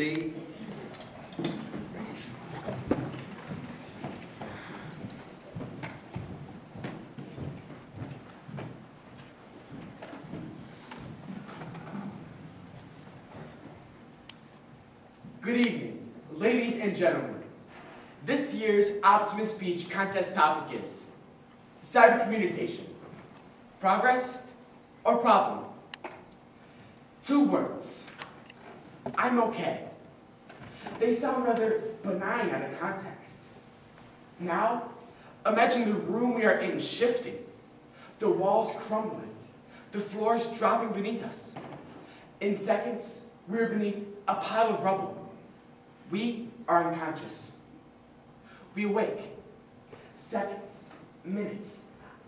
Good evening, ladies and gentlemen. This year's Optimist Speech contest topic is cyber communication. Progress or problem? Two words. I'm okay. They sound rather benign out of context. Now, imagine the room we are in shifting, the walls crumbling, the floors dropping beneath us. In seconds, we're beneath a pile of rubble. We are unconscious. We awake. Seconds, minutes,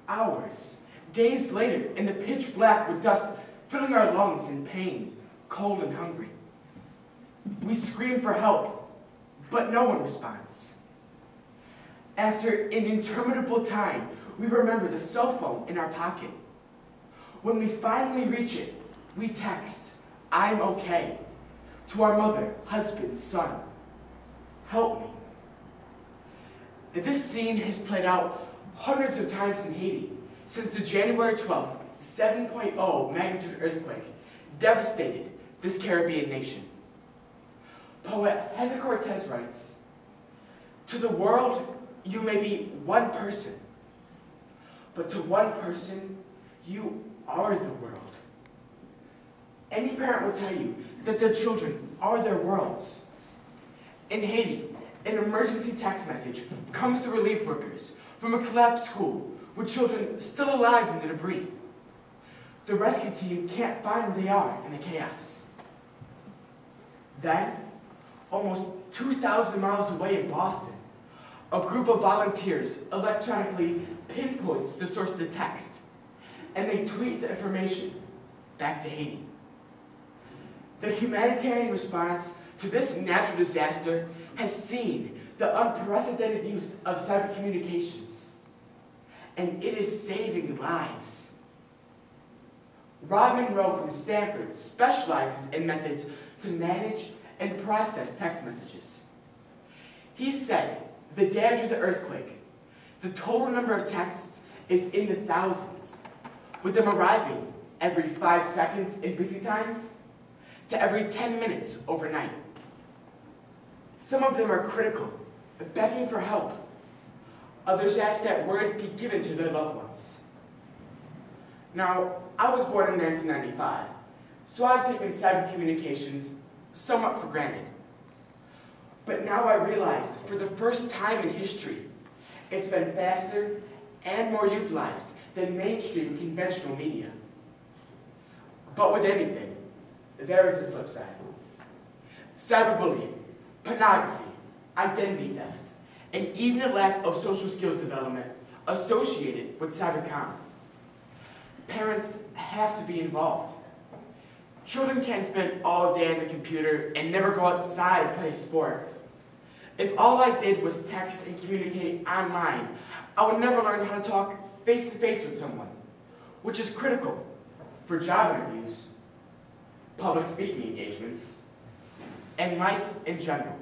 hours, days later in the pitch black with dust filling our lungs in pain, cold and hungry. We scream for help, but no one responds. After an interminable time, we remember the cell phone in our pocket. When we finally reach it, we text, I'm okay, to our mother, husband, son. Help me. This scene has played out hundreds of times in Haiti since the January 12th 7.0 magnitude earthquake devastated this Caribbean nation. Poet Heather Cortez writes, To the world, you may be one person, but to one person, you are the world. Any parent will tell you that their children are their worlds. In Haiti, an emergency text message comes to relief workers from a collapsed school with children still alive in the debris. The rescue team can't find where they are in the chaos. Then, almost 2,000 miles away in Boston, a group of volunteers electronically pinpoints the source of the text, and they tweet the information back to Haiti. The humanitarian response to this natural disaster has seen the unprecedented use of cyber communications, and it is saving lives. Rob Munro from Stanford specializes in methods to manage and process text messages. He said the day of the earthquake, the total number of texts is in the thousands, with them arriving every five seconds in busy times to every 10 minutes overnight. Some of them are critical, begging for help. Others ask that word be given to their loved ones. Now, I was born in 1995, so I've taken cyber communications somewhat for granted. But now I realized, for the first time in history, it's been faster and more utilized than mainstream conventional media. But with anything, there is a flip side. Cyberbullying, pornography, identity theft, and even a lack of social skills development associated with cybercrime. Parents have to be involved. Children can't spend all day on the computer and never go outside play sport. If all I did was text and communicate online, I would never learn how to talk face-to-face -face with someone, which is critical for job interviews, public speaking engagements, and life in general.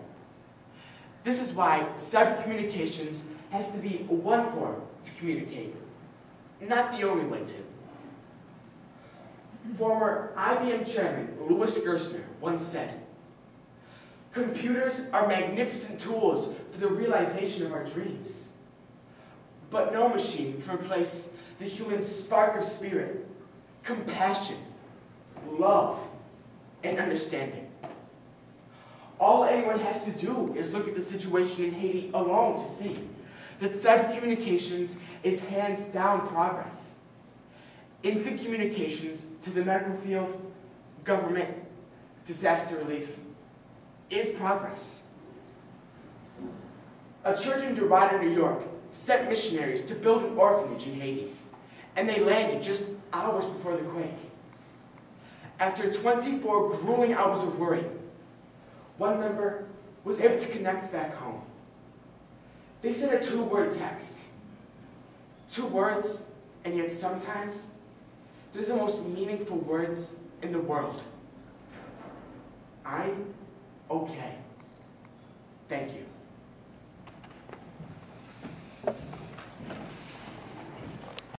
This is why cyber communications has to be one form to communicate, not the only way to. Former IBM chairman Louis Gerstner once said, Computers are magnificent tools for the realization of our dreams. But no machine can replace the human spark of spirit, compassion, love, and understanding. All anyone has to do is look at the situation in Haiti alone to see that cyber communications is hands down progress. Instant communications to the medical field, government, disaster relief is progress. A church in Dorado, New York sent missionaries to build an orphanage in Haiti, and they landed just hours before the quake. After 24 grueling hours of worry, one member was able to connect back home. They sent a two-word text. Two words, and yet sometimes they're the most meaningful words in the world. I'm Okay.